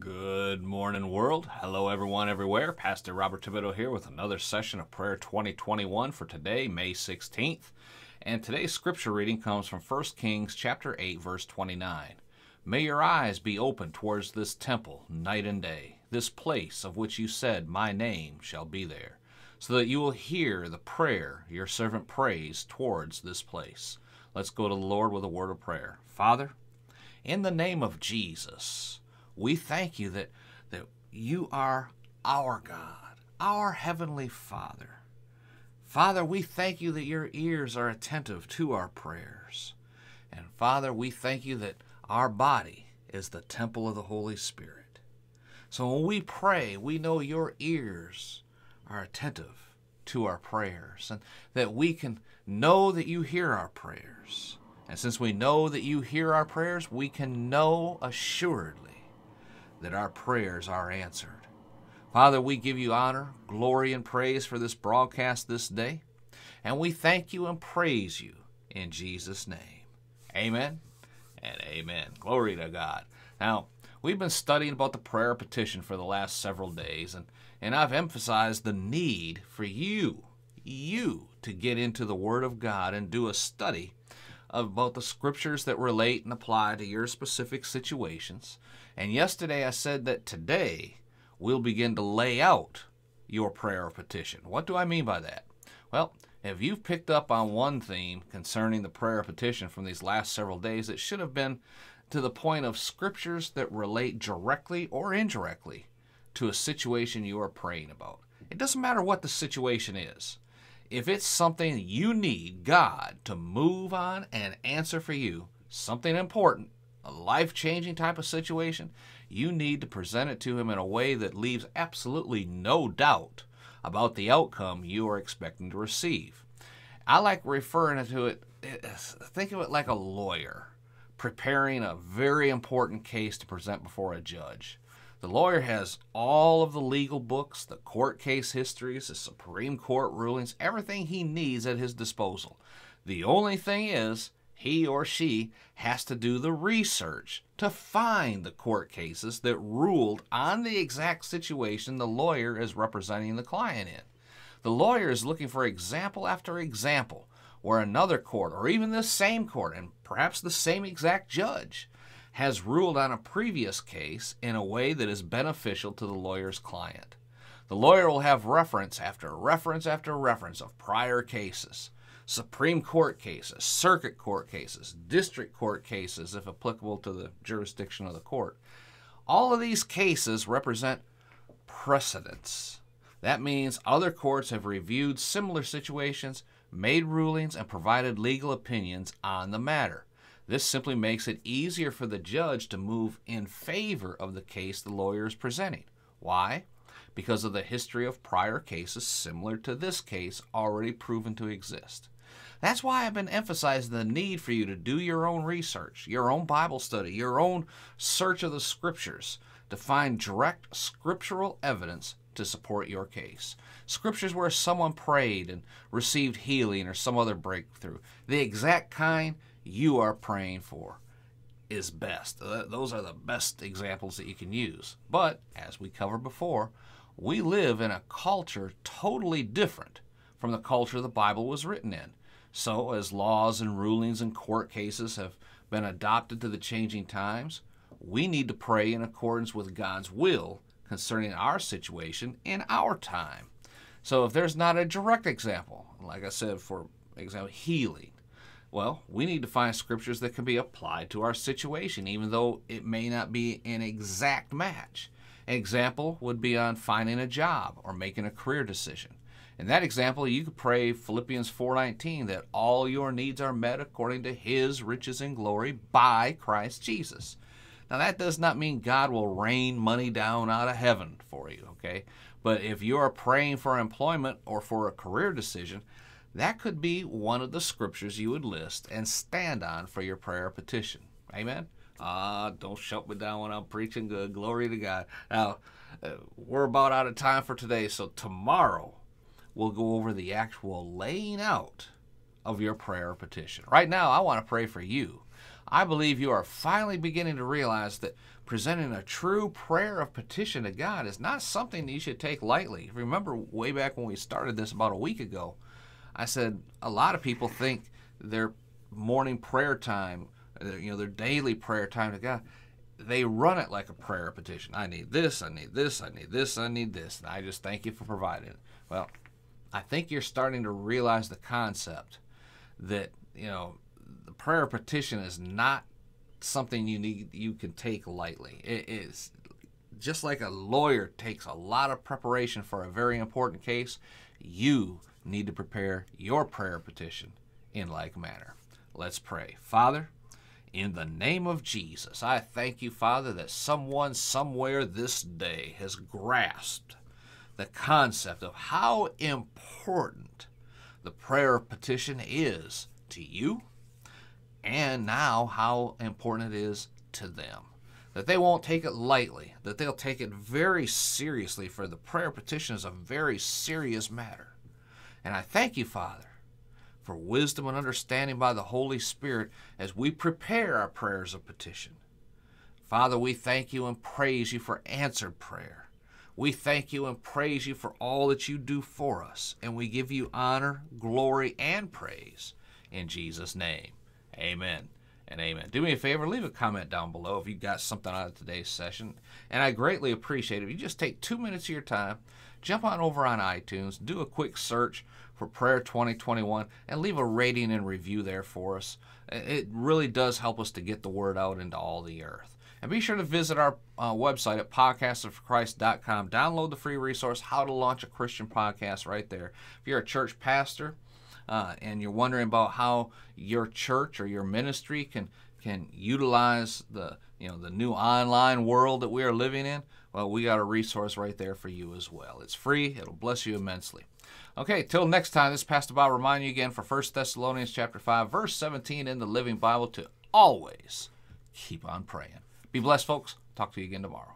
Good morning, world. Hello, everyone, everywhere. Pastor Robert Thibodeau here with another session of Prayer 2021 for today, May 16th. And today's scripture reading comes from 1 Kings chapter 8, verse 29. May your eyes be open towards this temple night and day, this place of which you said, My name shall be there, so that you will hear the prayer your servant prays towards this place. Let's go to the Lord with a word of prayer. Father, in the name of Jesus, we thank you that, that you are our God, our Heavenly Father. Father, we thank you that your ears are attentive to our prayers. And Father, we thank you that our body is the temple of the Holy Spirit. So when we pray, we know your ears are attentive to our prayers and that we can know that you hear our prayers. And since we know that you hear our prayers, we can know assuredly that our prayers are answered. Father, we give you honor, glory, and praise for this broadcast this day, and we thank you and praise you in Jesus' name. Amen and amen. Glory to God. Now, we've been studying about the prayer petition for the last several days, and, and I've emphasized the need for you, you, to get into the Word of God and do a study about the scriptures that relate and apply to your specific situations. And yesterday I said that today we'll begin to lay out your prayer or petition. What do I mean by that? Well, if you've picked up on one theme concerning the prayer petition from these last several days, it should have been to the point of scriptures that relate directly or indirectly to a situation you are praying about. It doesn't matter what the situation is. If it's something you need God to move on and answer for you, something important, a life changing type of situation, you need to present it to Him in a way that leaves absolutely no doubt about the outcome you are expecting to receive. I like referring to it, think of it like a lawyer preparing a very important case to present before a judge. The lawyer has all of the legal books, the court case histories, the Supreme Court rulings, everything he needs at his disposal. The only thing is, he or she has to do the research to find the court cases that ruled on the exact situation the lawyer is representing the client in. The lawyer is looking for example after example where another court, or even this same court, and perhaps the same exact judge, has ruled on a previous case in a way that is beneficial to the lawyer's client. The lawyer will have reference after reference after reference of prior cases, Supreme Court cases, circuit court cases, district court cases, if applicable to the jurisdiction of the court. All of these cases represent precedents. That means other courts have reviewed similar situations, made rulings, and provided legal opinions on the matter. This simply makes it easier for the judge to move in favor of the case the lawyer is presenting. Why? Because of the history of prior cases similar to this case already proven to exist. That's why I've been emphasizing the need for you to do your own research, your own Bible study, your own search of the scriptures to find direct scriptural evidence to support your case. Scriptures where someone prayed and received healing or some other breakthrough. The exact kind you are praying for is best. Those are the best examples that you can use. But, as we covered before, we live in a culture totally different from the culture the Bible was written in. So, as laws and rulings and court cases have been adopted to the changing times, we need to pray in accordance with God's will concerning our situation in our time. So, if there's not a direct example, like I said, for example, healing, well, we need to find scriptures that can be applied to our situation, even though it may not be an exact match. An example would be on finding a job or making a career decision. In that example, you could pray Philippians 4:19 that all your needs are met according to his riches and glory by Christ Jesus. Now that does not mean God will rain money down out of heaven for you, okay? But if you are praying for employment or for a career decision, that could be one of the scriptures you would list and stand on for your prayer petition. Amen? Ah, uh, don't shut me down when I'm preaching good. Glory to God. Now, uh, we're about out of time for today, so tomorrow we'll go over the actual laying out of your prayer petition. Right now, I want to pray for you. I believe you are finally beginning to realize that presenting a true prayer of petition to God is not something you should take lightly. Remember, way back when we started this about a week ago, I said a lot of people think their morning prayer time, uh, you know, their daily prayer time to God, they run it like a prayer petition. I need this, I need this, I need this, I need this. And I just thank you for providing. Well, I think you're starting to realize the concept that, you know, the prayer petition is not something you need you can take lightly. It is just like a lawyer takes a lot of preparation for a very important case, you need to prepare your prayer petition in like manner. Let's pray. Father, in the name of Jesus, I thank you, Father, that someone somewhere this day has grasped the concept of how important the prayer petition is to you and now how important it is to them. That they won't take it lightly, that they'll take it very seriously, for the prayer petition is a very serious matter. And I thank you, Father, for wisdom and understanding by the Holy Spirit as we prepare our prayers of petition. Father, we thank you and praise you for answered prayer. We thank you and praise you for all that you do for us, and we give you honor, glory, and praise in Jesus' name. Amen and amen. Do me a favor, leave a comment down below if you got something out of today's session, and I greatly appreciate it. If you just take two minutes of your time jump on over on iTunes, do a quick search for Prayer 2021, and leave a rating and review there for us. It really does help us to get the word out into all the earth. And be sure to visit our uh, website at podcastofchrist.com. Download the free resource, How to Launch a Christian Podcast, right there. If you're a church pastor uh, and you're wondering about how your church or your ministry can can utilize the you know the new online world that we are living in, well, we got a resource right there for you as well. It's free. It'll bless you immensely. Okay, till next time, this is Pastor Bob remind you again for 1 Thessalonians chapter 5, verse 17 in the Living Bible to always keep on praying. Be blessed, folks. Talk to you again tomorrow.